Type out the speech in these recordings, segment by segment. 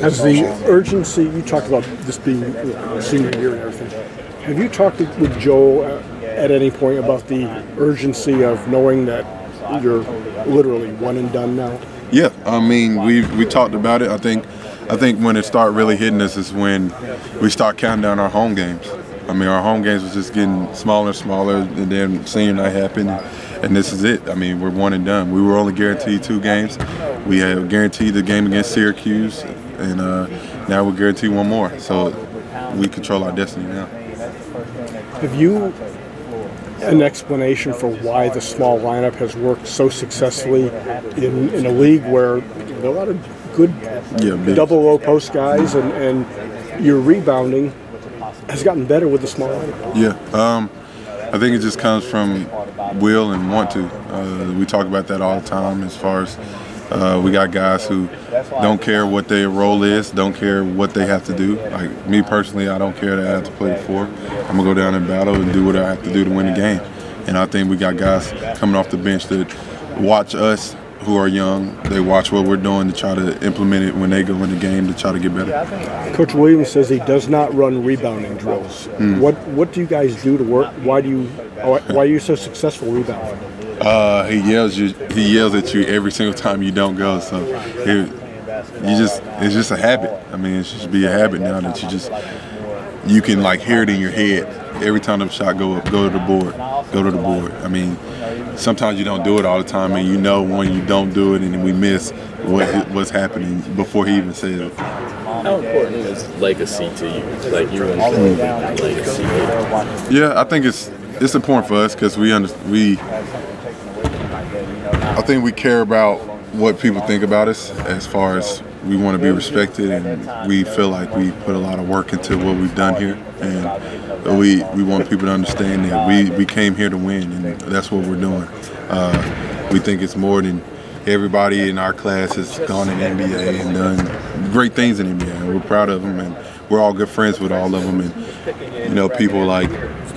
As the urgency, you talked about this being a senior year and everything. Have you talked with Joel at any point about the urgency of knowing that you're literally one and done now? Yeah, I mean we we talked about it. I think I think when it started really hitting us is when we start counting down our home games. I mean our home games was just getting smaller and smaller, and then senior night happened, and this is it. I mean we're one and done. We were only guaranteed two games. We had guaranteed the game against Syracuse, and uh, now we're guaranteed one more. So we control our destiny now. Have you an explanation for why the small lineup has worked so successfully in, in a league where there are a lot of good yeah, double low post guys and, and your rebounding has gotten better with the small lineup? Yeah. Um, I think it just comes from will and want to. Uh, we talk about that all the time as far as uh, we got guys who don't care what their role is, don't care what they have to do. Like me personally, I don't care that I have to play four. I'm gonna go down and battle and do what I have to do to win the game. And I think we got guys coming off the bench that watch us who are young. They watch what we're doing to try to implement it when they go in the game to try to get better. Coach Williams says he does not run rebounding drills. Mm. What what do you guys do to work? Why do you why are you so successful rebounding? Uh, he yells you. He yells at you every single time you don't go. So it, you just it's just a habit. I mean, it should be a habit now that you just you can like hear it in your head every time the shot go up. Go to the board. Go to the board. I mean, sometimes you don't do it all the time, and you know when you don't do it, and we miss what what's happening before he even says it. How important is legacy to you? Like you and legacy. Yeah, I think it's it's important for us because we under, we I think we care about what people think about us as far as we want to be respected and we feel like we put a lot of work into what we've done here and we we want people to understand that we, we came here to win and that's what we're doing. Uh, we think it's more than everybody in our class has gone in NBA and done great things in NBA and we're proud of them and we're all good friends with all of them and you know people like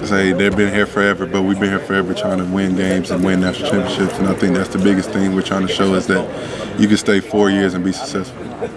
say they've been here forever, but we've been here forever trying to win games and win national championships. And I think that's the biggest thing we're trying to show is that you can stay four years and be successful.